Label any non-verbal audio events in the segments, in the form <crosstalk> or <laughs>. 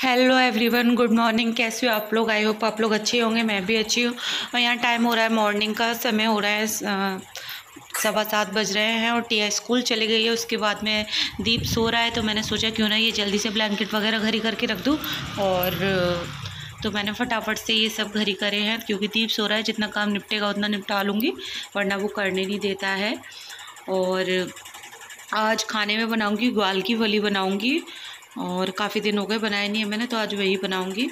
Hello everyone good morning कैसे हो आप लोग? आई होप आप लोग अच्छे होंगे. मैं भी अच्छी हूँ। और यहाँ टाइम हो रहा है मॉर्निंग का. समय हो रहा है सवा सात बज रहे हैं और टिया स्कूल चली गई है. उसके बाद में दीप सो रहा है तो मैंने सोचा क्यों ना ये जल्दी से ब्लैंकेट वगैरह घरी करके रख दूँ और तो मैंने फटाफट से ये सब घरी करे हैं क्योंकि दीप सो रहा है. जितना काम निपटेगा उतना निपटा लूँगी, वरना वो करने नहीं देता है. और आज खाने में बनाऊँगी, ग्वाल की फली बनाऊँगी. और काफ़ी दिन हो गए बनाए नहीं है मैंने तो आज वही बनाऊँगी।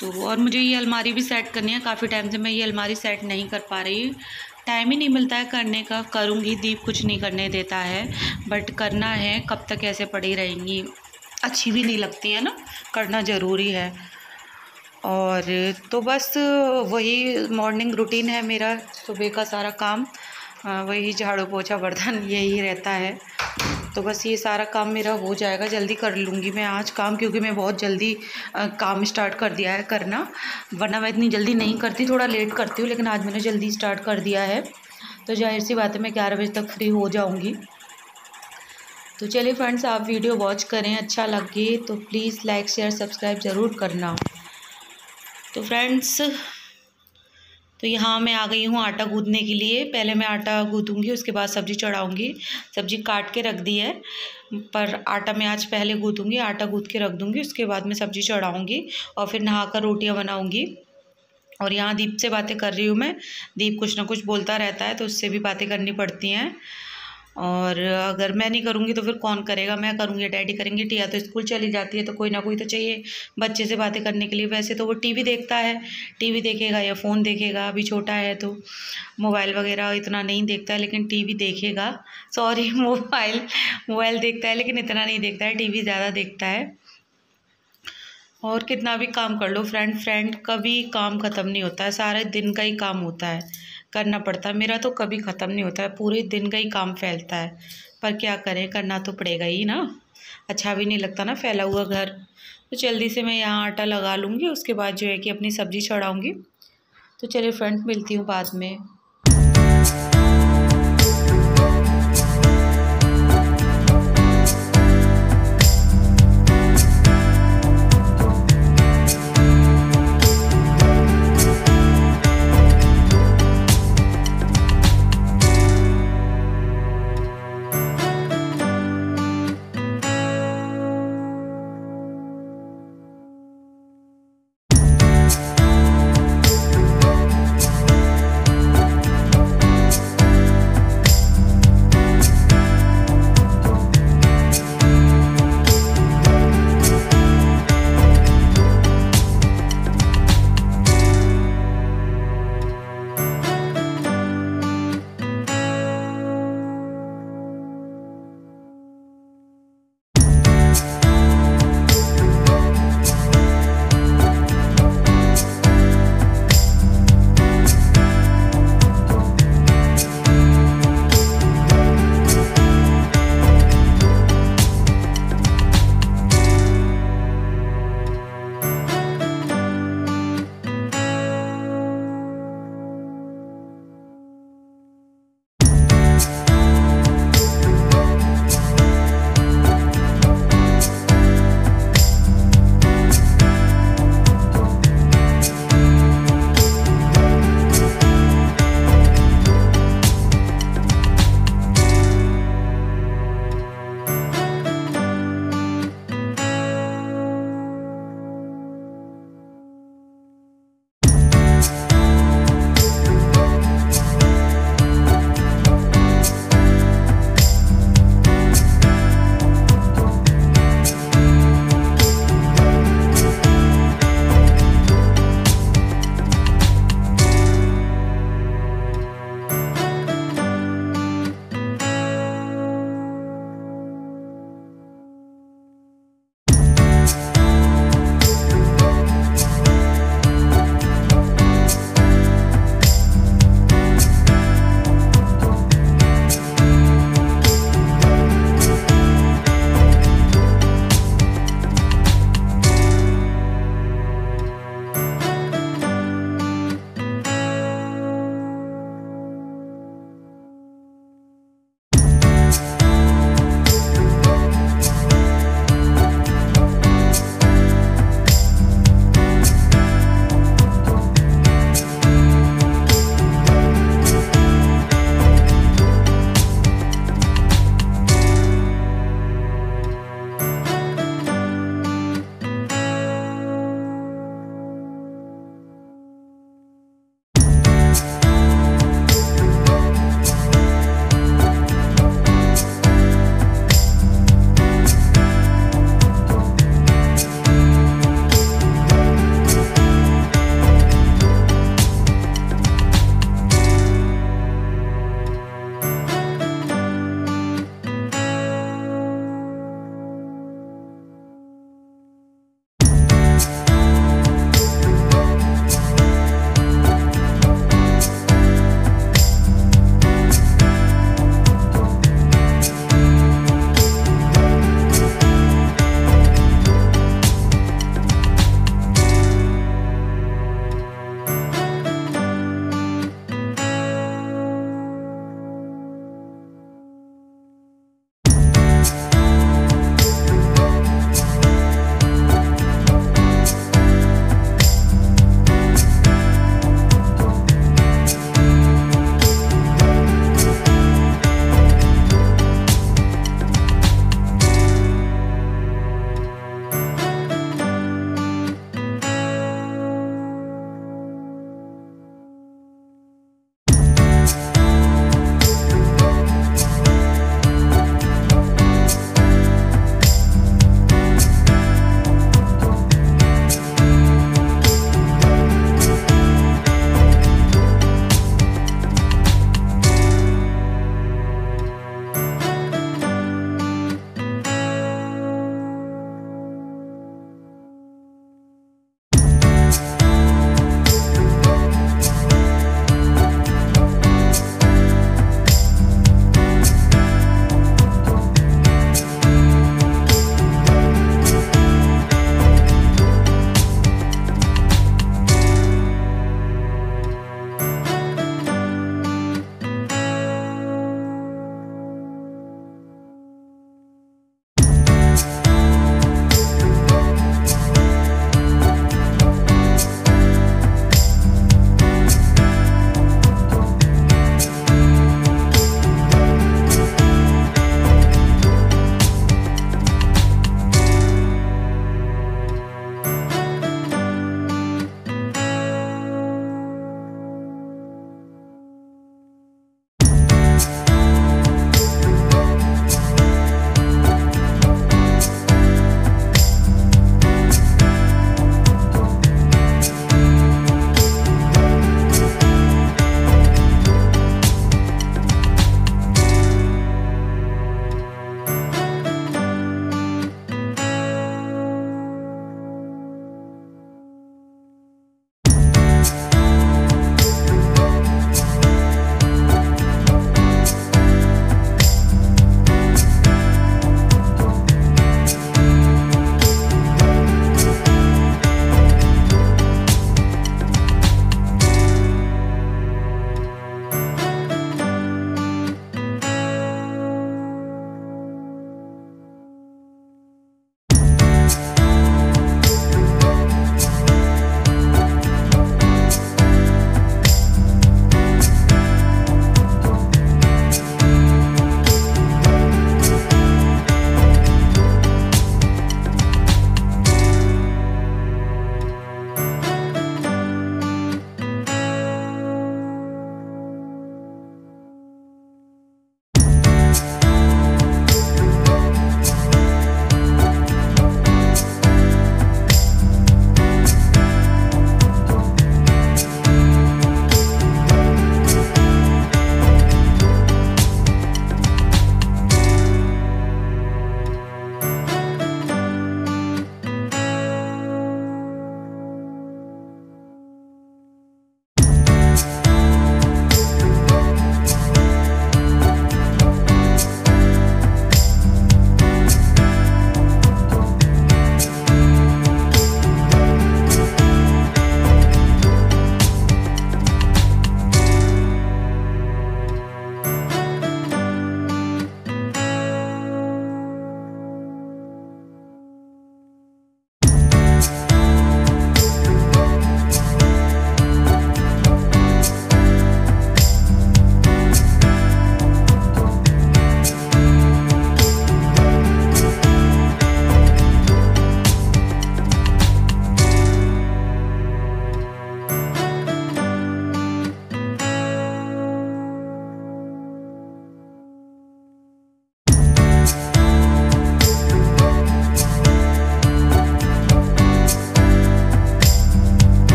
तो और मुझे ये अलमारी भी सेट करनी है, काफ़ी टाइम से मैं ये अलमारी सेट नहीं कर पा रही। टाइम ही नहीं मिलता है करने का, करूँगी, दीप कुछ नहीं करने देता है। बट करना है, कब तक ऐसे पड़ी रहेंगी? अच्छी भी नहीं लगती है ना, करना ज़रूरी है। और तो बस वही मॉर्निंग रूटीन है मेरा, सुबह का सारा काम। वही झाड़ू पोछा, बर्तन, यही रहता है। तो बस ये सारा काम मेरा हो जाएगा जल्दी कर लूँगी मैं आज काम क्योंकि मैं बहुत जल्दी आ, काम स्टार्ट कर दिया है करना। वरना मैं इतनी जल्दी नहीं करती थोड़ा लेट करती हूँ लेकिन आज मैंने जल्दी स्टार्ट कर दिया है। तो ज़ाहिर सी बात है मैं ग्यारह बजे तक फ्री हो जाऊँगी। तो चलिए फ्रेंड्स आप वीडियो वॉच करें अच्छा लगे तो प्लीज़ लाइक शेयर सब्सक्राइब ज़रूर करना। तो फ्रेंड्स तो यहाँ मैं आ गई हूँ आटा गूँदने के लिए। पहले मैं आटा गूँदूँगी, उसके बाद सब्ज़ी चढ़ाऊँगी। सब्ज़ी काट के रख दी है, पर आटा मैं आज पहले गूँदूँगी, आटा गूँद के रख दूँगी, उसके बाद मैं सब्ज़ी चढ़ाऊँगी और फिर नहा कर रोटियाँ बनाऊँगी। और यहाँ दीप से बातें कर रही हूँ मैं। दीप कुछ ना कुछ बोलता रहता है तो उससे भी बातें करनी पड़ती हैं। और अगर मैं नहीं करूँगी तो फिर कौन करेगा? मैं करूँगी, डैडी करेंगे, टिया तो स्कूल चली जाती है तो कोई ना कोई तो चाहिए। बच्चे से बातें करने के लिए वैसे तो वो टीवी देखता है। टीवी देखेगा या फ़ोन देखेगा, अभी छोटा है तो मोबाइल वगैरह इतना नहीं देखता है, लेकिन टीवी देखेगा। सॉरी <laughs> मोबाइल मोबाइल देखता है, लेकिन इतना नहीं देखता है, टीवी ज़्यादा देखता है। और कितना भी काम कर लो फ्रेंड फ्रेंड कभी काम ख़त्म नहीं होता है सारे दिन का ही काम होता है। करना पड़ता है। मेरा तो कभी ख़त्म नहीं होता है। पूरे दिन का ही काम फैलता है। पर क्या करें? करना तो पड़ेगा ही ना। अच्छा भी नहीं लगता ना फैला हुआ घर। तो जल्दी से मैं यहाँ आटा लगा लूँगी। उसके बाद जो है कि अपनी सब्ज़ी चढ़ाऊँगी। तो चलिए फ्रेंड मिलती हूँ बाद में।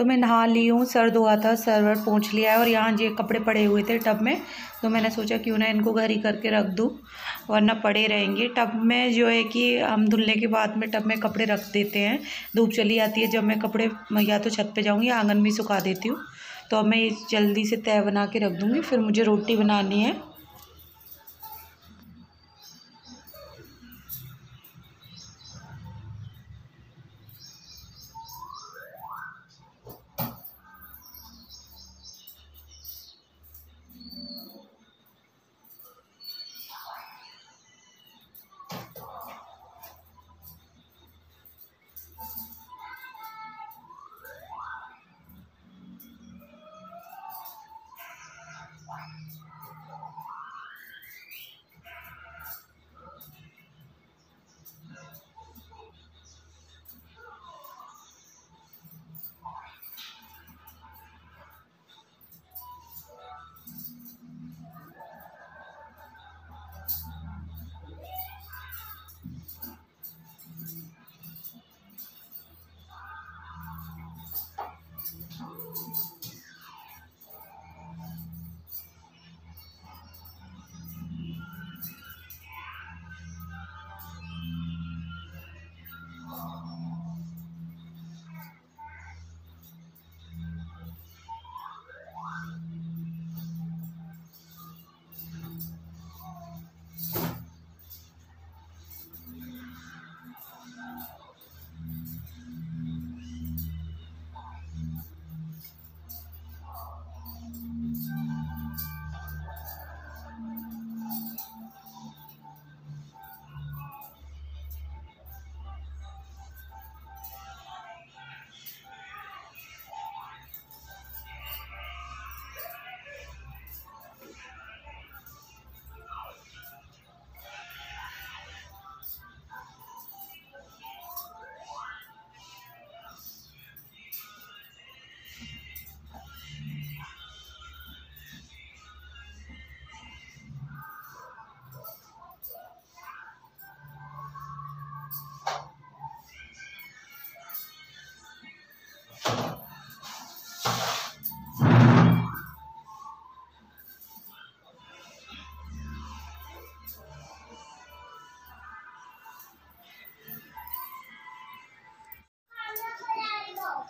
तो मैं नहा ली हूँ, सर धोआ था, सर पहुँच लिया है और यहाँ ये कपड़े पड़े हुए थे टब में तो मैंने सोचा क्यों ना इनको घर ही करके रख दूँ, वरना पड़े रहेंगे। टब में जो है कि हम धुलने के बाद में टब में कपड़े रख देते हैं। धूप चली आती है, जब मैं कपड़े या तो छत पे जाऊँगी आँगन में सुखा देती हूँ तो अब मैं जल्दी से तय बना के रख दूँगी, फिर मुझे रोटी बनानी है।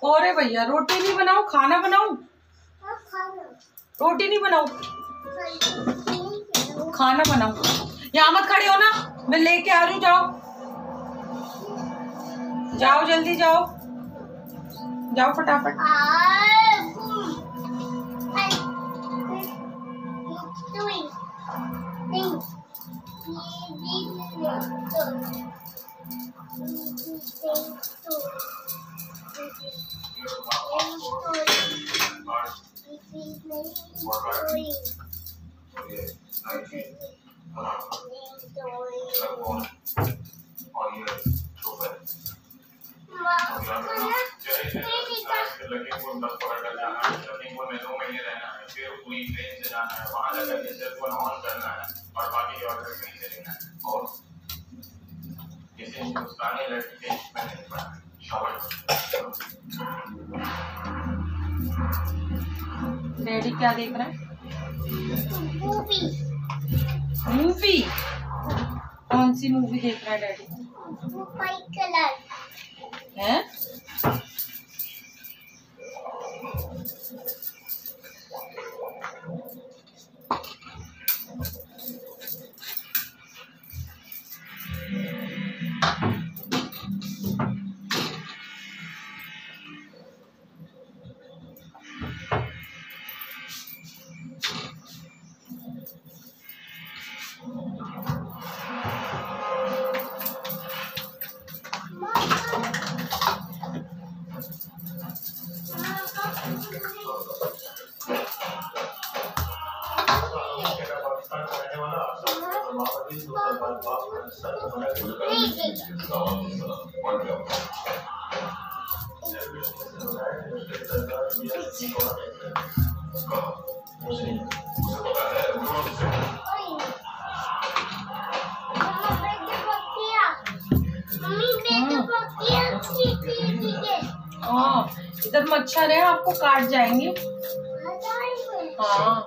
और भैया रोटी नहीं बनाओ खाना बनाओ रोटी नहीं बनाओ खाना बनाओ यहाँ मत खड़े हो ना मैं लेके आ रही हूँ जाओ। जाओ जल्दी जाओ। जाओ फटाफट। डैडी क्या देख रहे हैं? मूवी कौन सी मूवी देख रहा है डैडी कलर हाँ? इधर मच्छर है, आपको काट जाएँगे। हाँ।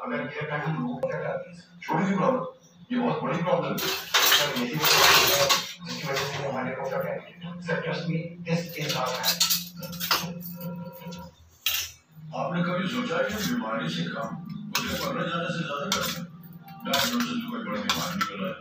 आपने कभी सोचा है कि बीमारी से कम उसे पकड़े जाने से ज़्यादा करते हैं? डायग्नोसिस कोई बड़ी बीमारी निकल रहा है।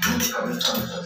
मुझे कब्रिस्तान